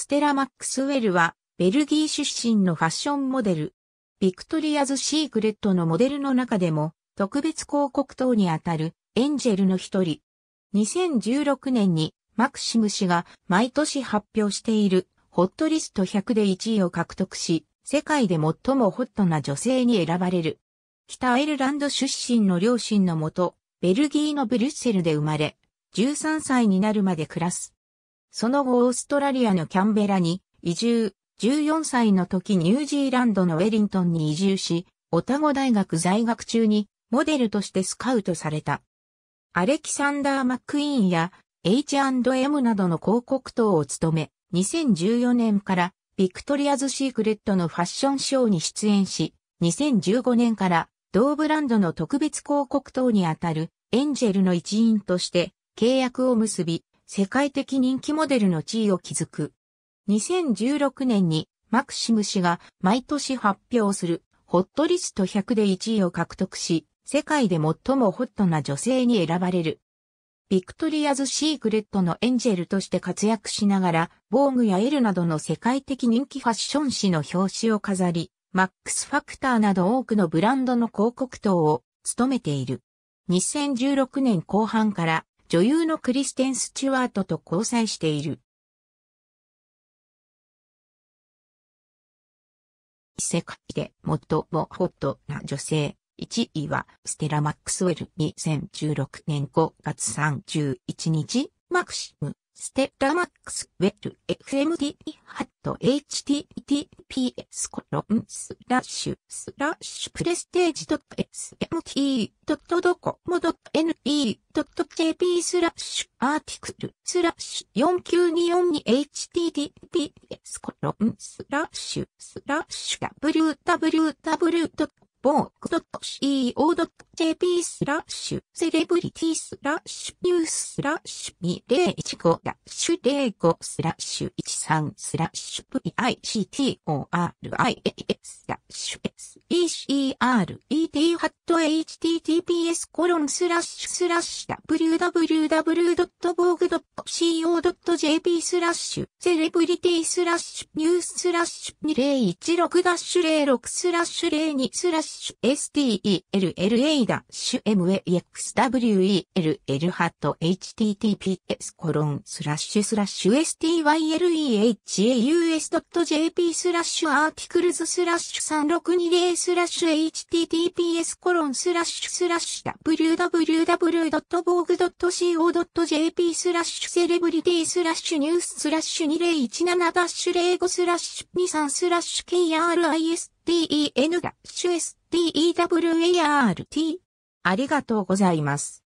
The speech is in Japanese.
ステラ・マックスウェルは、ベルギー出身のファッションモデル。ビクトリアズ・シークレットのモデルの中でも、特別広告塔にあたる、エンジェルの一人。2016年に、マクシム誌が毎年発表している、ホットリスト100で1位を獲得し、世界で最もホットな女性に選ばれる。北アイルランド出身の両親のもと、ベルギーのブリュッセルで生まれ、13歳になるまで暮らす。その後オーストラリアのキャンベラに移住、14歳の時ニュージーランドのウェリントンに移住し、オタゴ大学在学中にモデルとしてスカウトされた。アレキサンダー・マックイーンや H&M などの広告塔を務め、2014年からビクトリアズ・シークレットのファッションショーに出演し、2015年から同ブランドの特別広告塔にあたるエンジェルの一員として契約を結び、世界的人気モデルの地位を築く。2016年にマクシム誌が毎年発表するホットリスト100で1位を獲得し、世界で最もホットな女性に選ばれる。ビクトリアズ・シークレットのエンジェルとして活躍しながら、ボーグやエルなどの世界的人気ファッション誌の表紙を飾り、マックスファクターなど多くのブランドの広告塔を務めている。2016年後半から女優のクリステン・スチュワートと交際している。世界で最もホットな女性。1位はステラ・マックスウェル。2016年5月31日。マクシム。ステラマックスウェル FMD ハット https コロンスラッシュスラッシュプレステージ .SMT.docomo.ne.jp スラッシュアーティクルスラッシュ4924に https コロンスラッシュスラッシュ www. ボースラッシュセレブリティスラッシュニューススラッシュ2015ラッシュ05スラッシュ13スラッシュ VICTORIAS ラッシュ SECRET ハット HTTPS コロンスラッシュスラッシュ www.vogue.co.jp スラッシュセレブリティスラッシュニューススラッシュ2016ダッシュ06スラッシュ02スラッシュシュ STELLA ダッシュシュ MAXWELL ハット HTTPS コロンスラッシュスラッシュ STYLEHAUS.jp スラッシュアーティクルズスラッシュ3620スラッシュ HTTPS コロンスラッシュスラッシュ www.vogue.co.jp スラッシュセレブリティスラッシュニューススラッシュ2017ダッシュ05スラッシュ23スラッシュ KRISTEN-STEWART ありがとうございます。